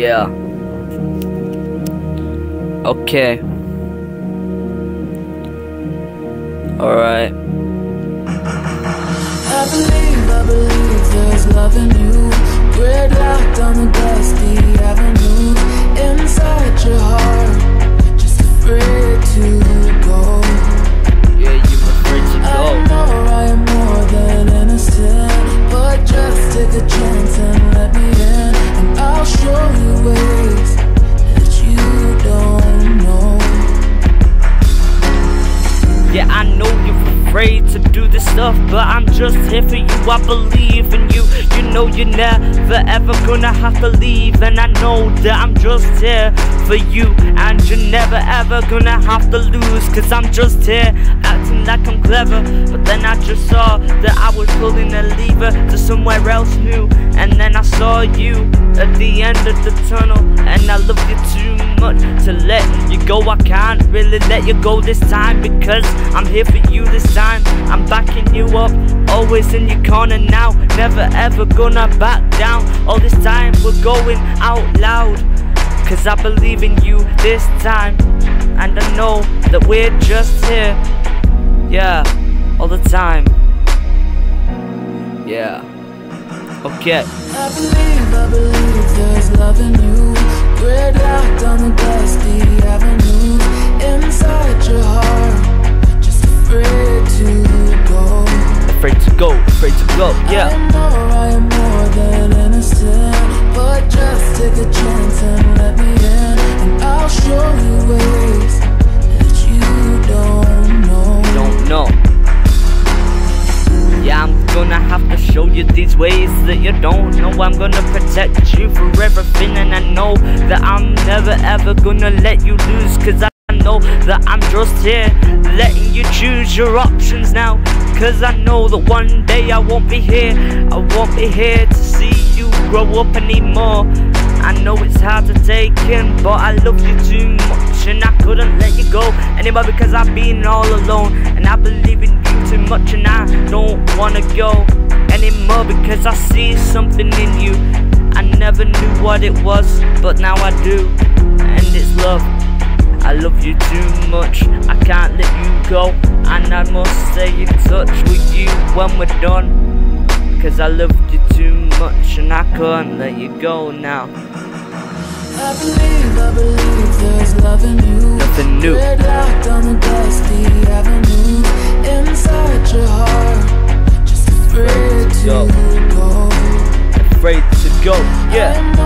Yeah. Okay. Alright. I believe, I believe there's love in you. Gridlocked on the Yeah, I know you're afraid to do this stuff, but I'm just here for you. I believe in you. You know you're never ever gonna have to leave, and I know that I'm just here for you, and you're never ever gonna have to lose. Cause I'm just here acting like I'm clever, but then I just saw that I was pulling a lever to somewhere else new, and then I saw you at the end of the tunnel, and I love you too much to let you go. I can't really let you go this time because I'm here for you this time. I'm backing you up, always in your corner now. Never ever gonna back down. All this time we're going out loud. Cause I believe in you this time. And I know that we're just here. Yeah, all the time. Yeah. Okay. I believe, I believe there's love in you. On the dusty avenue. Inside your heart, just afraid to go. Afraid to go, afraid to go. Yeah. I know I am more you these ways that you don't know. I'm gonna protect you for everything, and I know that I'm never ever gonna let you lose. Cause I know that I'm just here letting you choose your options now. Cause I know that one day I won't be here. I won't be here to see you grow up anymore. I know it's hard to take in, but I love you too much and I couldn't let you go anymore because I've been all alone I believe in you too much and I don't wanna go anymore because I see something in you. I never knew what it was, but now I do, and it's love. I love you too much, I can't let you go, and I must stay in touch with you when we're done. Cause I loved you too much and I can't let you go now. I believe, I believe love you. Nothing new. Gridlocked on the dusty avenue. Inside your heart, just afraid to Go. Afraid to go, yeah.